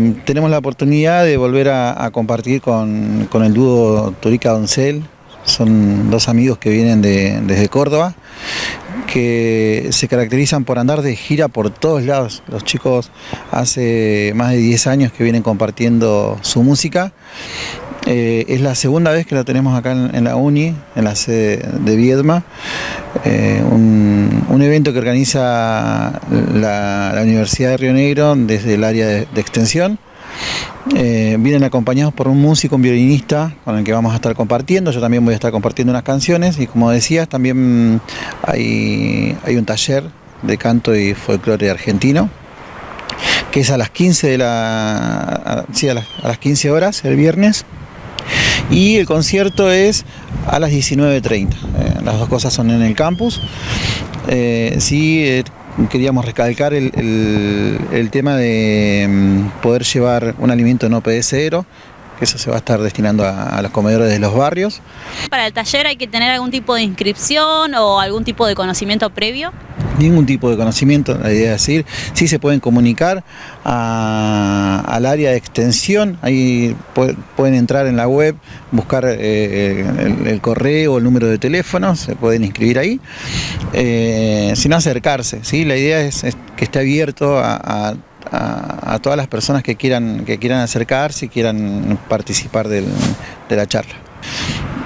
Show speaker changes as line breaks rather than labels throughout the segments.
Eh, tenemos la oportunidad de volver a, compartir con, el dúo Torica Doncel. Son dos amigos que vienen desde Córdoba, que se caracterizan por andar de gira por todos lados. Los chicos hace más de 10 años que vienen compartiendo su música. Eh, es la segunda vez que la tenemos acá en, la Uni, en la sede de Viedma. Eh, un, evento que organiza la, Universidad de Río Negro desde el área de, extensión. Eh, vienen acompañados por un músico, un violinista con el que vamos a estar compartiendo. Yo también voy a estar compartiendo unas canciones y como decías, también hay, un taller de canto y folclore argentino que es a las 15 de la sí, a las 15 horas el viernes y el concierto es a las 19.30. Eh, las dos cosas son en el campus. Eh, sí, eh, queríamos recalcar el, tema de mm, poder llevar un alimento no que eso se va a estar destinando a, los comedores de los barrios.
¿Para el taller hay que tener algún tipo de inscripción o algún tipo de conocimiento previo?
Ningún tipo de conocimiento, la idea es decir, sí se pueden comunicar al área de extensión, ahí pueden entrar en la web, buscar eh, el, correo, el número de teléfono, se pueden inscribir ahí, eh, sin acercarse, ¿sí? la idea es, que esté abierto a, todas las personas que quieran, que quieran acercarse y quieran participar de la charla.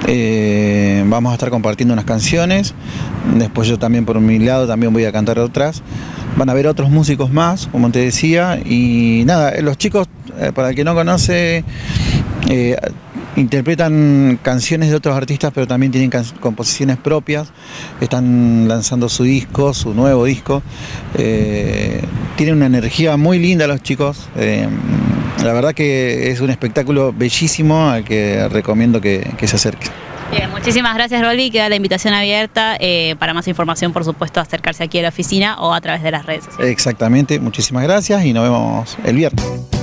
Eh, vamos a estar compartiendo unas canciones, después yo también por mi lado también voy a cantar otras. Van a haber otros músicos más, como te decía, y nada, los chicos, eh, para el que no conoce, eh, interpretan canciones de otros artistas, pero también tienen composiciones propias. Están lanzando su disco, su nuevo disco. tienen una energía muy linda los chicos. La verdad que es un espectáculo bellísimo al que recomiendo que, se acerque.
Bien, muchísimas gracias Rolly, queda la invitación abierta eh, para más información por supuesto acercarse aquí a la oficina o a través de las redes sociales.
Exactamente, muchísimas gracias y nos vemos el viernes.